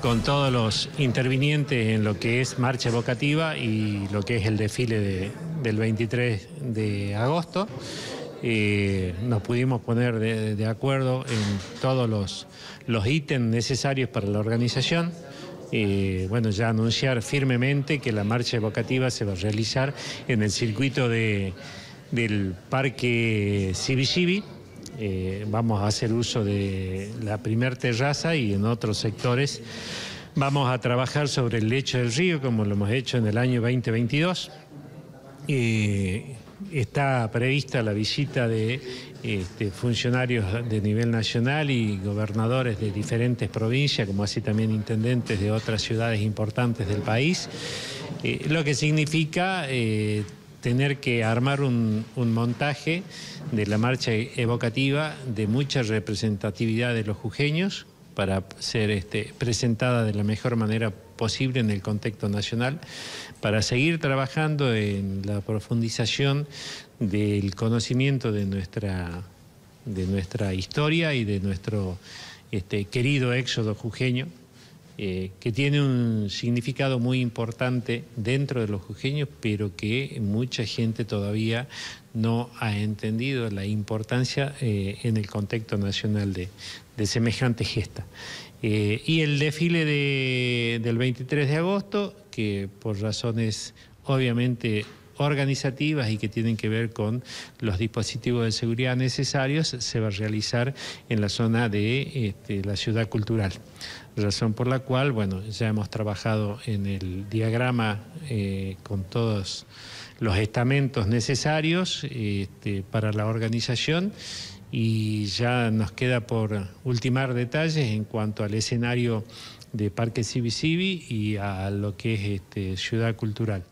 con todos los intervinientes en lo que es marcha evocativa y lo que es el desfile del 23 de agosto. Eh, nos pudimos poner de, acuerdo en todos los, los ítems necesarios para la organización. Eh, bueno, ya anunciar firmemente que la marcha evocativa se va a realizar en el circuito de, del Parque Cibi eh, vamos a hacer uso de la primer terraza y en otros sectores vamos a trabajar sobre el lecho del río como lo hemos hecho en el año 2022. Eh, está prevista la visita de este, funcionarios de nivel nacional y gobernadores de diferentes provincias, como así también intendentes de otras ciudades importantes del país, eh, lo que significa tener que armar un, montaje de la marcha evocativa de mucha representatividad de los jujeños para ser este, presentada de la mejor manera posible en el contexto nacional, para seguir trabajando en la profundización del conocimiento de nuestra, de nuestra historia y de nuestro este, querido éxodo jujeño eh, que tiene un significado muy importante dentro de los jujeños, pero que mucha gente todavía no ha entendido la importancia eh, en el contexto nacional de, semejante gesta. Eh, y el desfile del 23 de agosto, que por razones obviamente organizativas y que tienen que ver con los dispositivos de seguridad necesarios, se va a realizar en la zona de este, la ciudad cultural. Razón por la cual, bueno, ya hemos trabajado en el diagrama eh, con todos los estamentos necesarios este, para la organización y ya nos queda por ultimar detalles en cuanto al escenario de Parque Civi y a lo que es este, Ciudad Cultural.